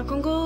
老公公。